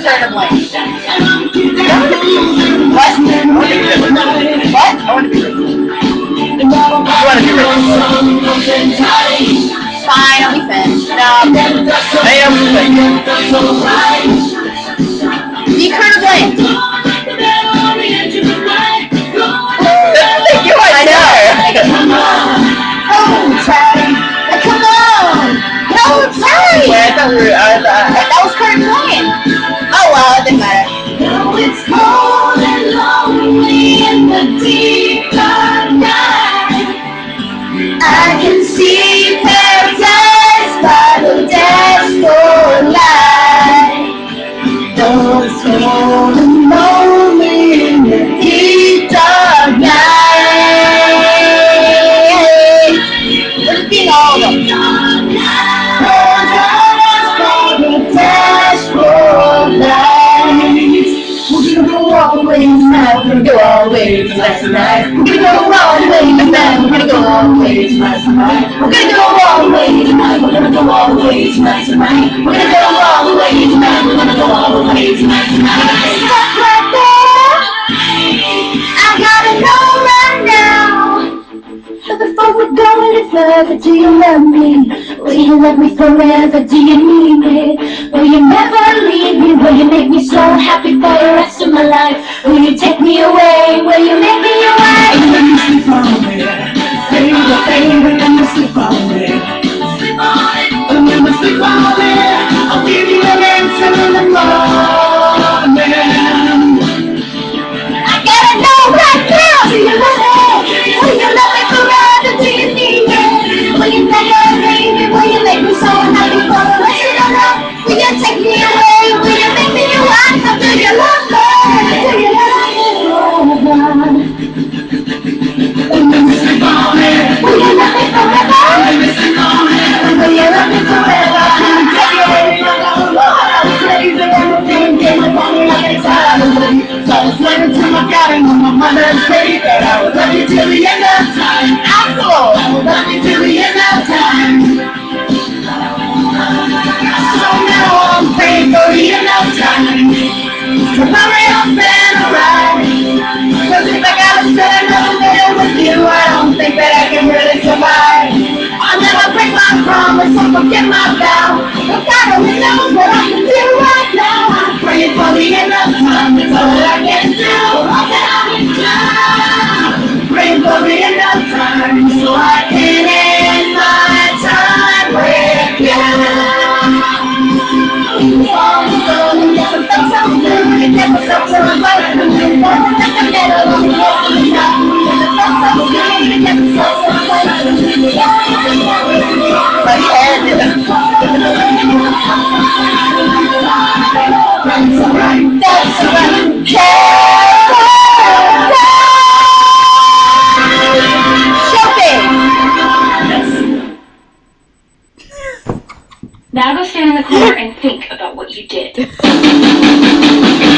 turn away. What? What? I want to be rich. You want to be rich. Fine, I'll be fed. No. I am fed. Be Colonel Blake. That's the you I know. oh, Teddy. Come on. No, Teddy. Wait, I thought we were... I thought I can see paradise by the dashboard light. In the deep dark night. Paradise by the dashboard light. We're gonna go tonight. We're gonna go way tonight. tonight. We're gonna go all the way tonight. We're gonna go all the way tonight. We're gonna go all the way tonight. Tonight. We're gonna go all the way tonight. We're gonna go all the way tonight. Tonight. Stop right there. I gotta know right now. Before we go any further, do you love me? Will you love me forever? Do you need me? Will you never leave me? Will you make me so happy for the rest of my life? Will you take me away? My mother's grave. That I would love you till the end of time. I will love you till the end of time. So now I'm praying for the end of time. To hurry up and arrive. Cause if I gotta spend another day with you, I don't think that I can really survive. I'll never break my promise or forget my vow. But God only knows what I Now go stand in the corner and think about what you did.